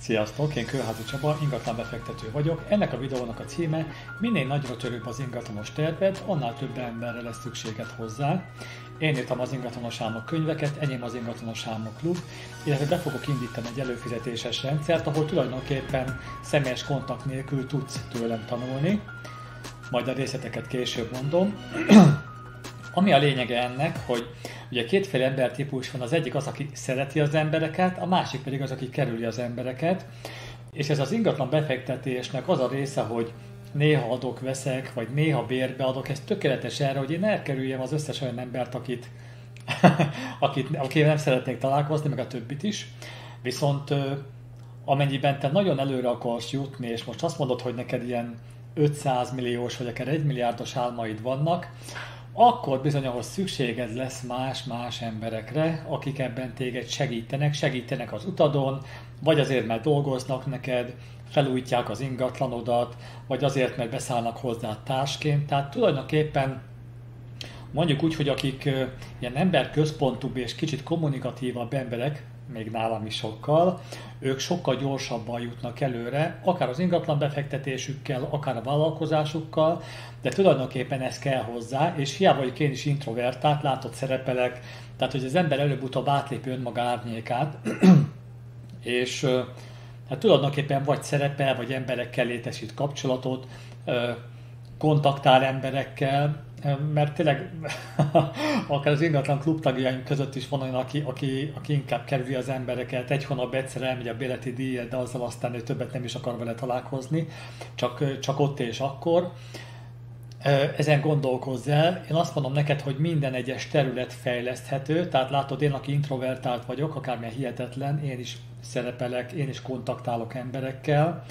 Sziasztok, én Kőházi Csaba, ingatlan befektető vagyok. Ennek a videónak a címe Minél nagyra törőbb az ingatlanos terved, annál több emberre lesz szükséged hozzá. Én írtam az ingatlanos álmok könyveket, enyém az ingatlanos álmok klub, illetve be fogok indítani egy előfizetéses rendszert, ahol tulajdonképpen személyes kontakt nélkül tudsz tőlem tanulni. Majd a részleteket később mondom. Ami a lényege ennek, hogy ugye kétféle embertípus van, az egyik az, aki szereti az embereket, a másik pedig az, aki kerüli az embereket, és ez az ingatlan befektetésnek az a része, hogy néha adok, veszek, vagy néha bérbe adok, ez tökéletes erre, hogy én elkerüljem az összes olyan embert, akit, akit, akivel nem szeretnék találkozni, meg a többit is. Viszont amennyiben te nagyon előre akarsz jutni, és most azt mondod, hogy neked ilyen 500 milliós, vagy akár 1 milliárdos álmaid vannak, akkor bizony ahhoz szükséged lesz más-más emberekre, akik ebben téged segítenek, segítenek az utadon, vagy azért, mert dolgoznak neked, felújítják az ingatlanodat, vagy azért, mert beszállnak hozzá társként. Tehát tulajdonképpen mondjuk úgy, hogy akik ilyen emberközpontúbb és kicsit kommunikatívabb emberek, még nálam is sokkal, ők sokkal gyorsabban jutnak előre, akár az ingatlan befektetésükkel, akár a vállalkozásukkal, de tulajdonképpen ez kell hozzá, és hiába vagyok én is introvertált, látott szerepelek, tehát hogy az ember előbb-utóbb átlépi önmaga árnyékát, és hát tulajdonképpen vagy szerepel, vagy emberekkel létesít kapcsolatot, kontaktál emberekkel, mert tényleg akár az ingatlan klubtagjaink között is van olyan, aki, aki, aki inkább kerüli az embereket, egy hónap egyszer elmegy a béleti díjat, de azzal aztán ő többet nem is akar vele találkozni, csak, csak ott és akkor. Ezen gondolkozz el. Én azt mondom neked, hogy minden egyes terület fejleszthető, tehát látod, én, aki introvertált vagyok, akármilyen hihetetlen, én is szerepelek, én is kontaktálok emberekkel,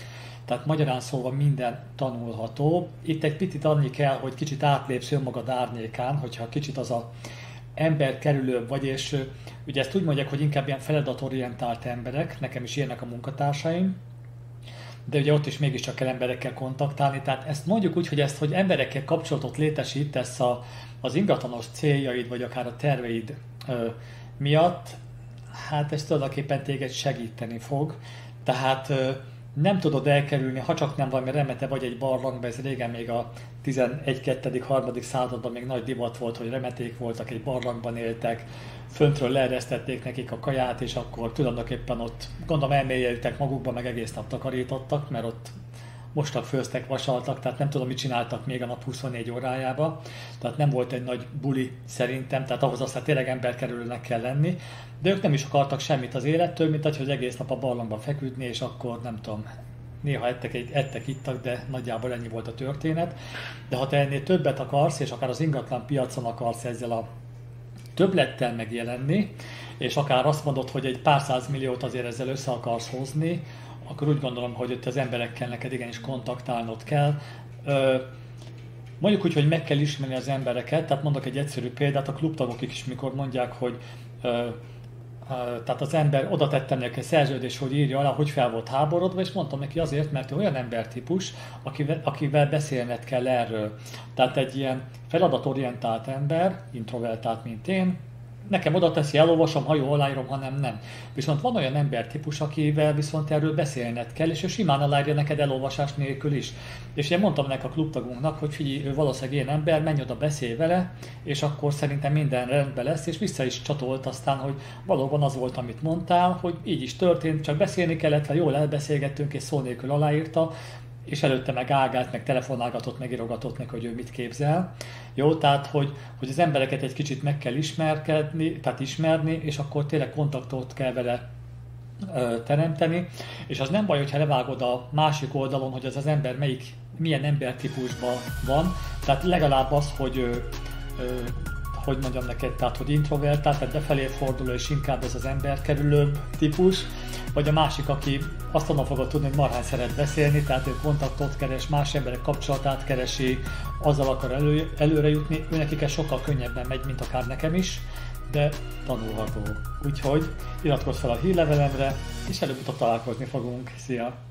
tehát magyarán szólva minden tanulható. Itt egy picit annyi kell, hogy kicsit átlépsz önmagad árnyékán, hogyha kicsit az a ember kerülő vagy, és ugye ezt úgy mondják, hogy inkább ilyen feladatorientált emberek, nekem is ilyenek a munkatársaim, de ugye ott is mégiscsak kell emberekkel kontaktálni, tehát ezt mondjuk úgy, hogy ezt, hogy emberekkel kapcsolatot létesítesz a, az ingatlanos céljaid, vagy akár a terveid ö, miatt, hát ez tulajdonképpen téged segíteni fog. Tehát ö, nem tudod elkerülni, ha csak nem valami remete vagy egy barlangba, ez régen még a 11. 2. 3. században még nagy divat volt, hogy remeték voltak, egy barlangban éltek, föntről leeresztették nekik a kaját, és akkor tulajdonképpen ott gondolom elmélyeltek magukba, meg egész nap takarítottak, mert ott mostak, főztek, vasaltak, tehát nem tudom, mit csináltak még a nap 24 órájába. Tehát nem volt egy nagy buli szerintem, tehát ahhoz aztán tényleg emberkerülőnek kell lenni. De ők nem is akartak semmit az élettől, mint hogy egész nap a barlangban feküdni, és akkor nem tudom, néha ettek, ettek, ittak, de nagyjából ennyi volt a történet. De ha te ennél többet akarsz, és akár az ingatlan piacon akarsz ezzel a többlettel megjelenni, és akár azt mondod, hogy egy pár száz milliót azért ezzel össze akarsz hozni, akkor úgy gondolom, hogy itt az emberekkel neked igenis kontaktálnod kell. Mondjuk úgy, hogy meg kell ismerni az embereket, tehát mondok egy egyszerű példát, a klubtagok is mikor mondják, hogy tehát az ember oda tette neki a szerződés, hogy írja alá, hogy fel volt háborodva, és mondtam neki azért, mert ő olyan embertípus, akivel, akivel beszélned kell erről. Tehát egy ilyen feladatorientált ember, introvertált, mint én, nekem oda teszi, elolvasom, ha jó, aláírom, hanem nem. Viszont van olyan embertípus, akivel viszont erről beszélned kell, és ő simán aláírja neked elolvasás nélkül is. És én mondtam ennek a klubtagunknak, hogy figyelj, ő valószínűleg ilyen ember, menj oda, beszélj vele, és akkor szerintem minden rendben lesz, és vissza is csatolt aztán, hogy valóban az volt, amit mondtál, hogy így is történt, csak beszélni kellett, ha jól elbeszélgettünk, és szó nélkül aláírta, és előtte meg ágált, meg telefonálgatott, meg meg, hogy ő mit képzel. Jó, tehát, hogy, hogy az embereket egy kicsit meg kell ismerkedni, tehát ismerni, és akkor tényleg kontaktot kell vele ö, teremteni, és az nem baj, hogyha levágod a másik oldalon, hogy az az ember melyik, milyen embertípusban van, tehát legalább az, hogy ö, ö, hogy mondjam neked, tehát hogy introvertált, tehát befelé forduló, és inkább ez az emberkerülő típus, vagy a másik, aki azt onnan fogod tudni, hogy marhán szeret beszélni, tehát ő kontaktot keres, más emberek kapcsolatát keresi, azzal akar elő, előre jutni, ő nekik ez sokkal könnyebben megy, mint akár nekem is, de tanulható. Úgyhogy iratkozz fel a hírlevelemre, és előbb-utóbb találkozni fogunk. Szia!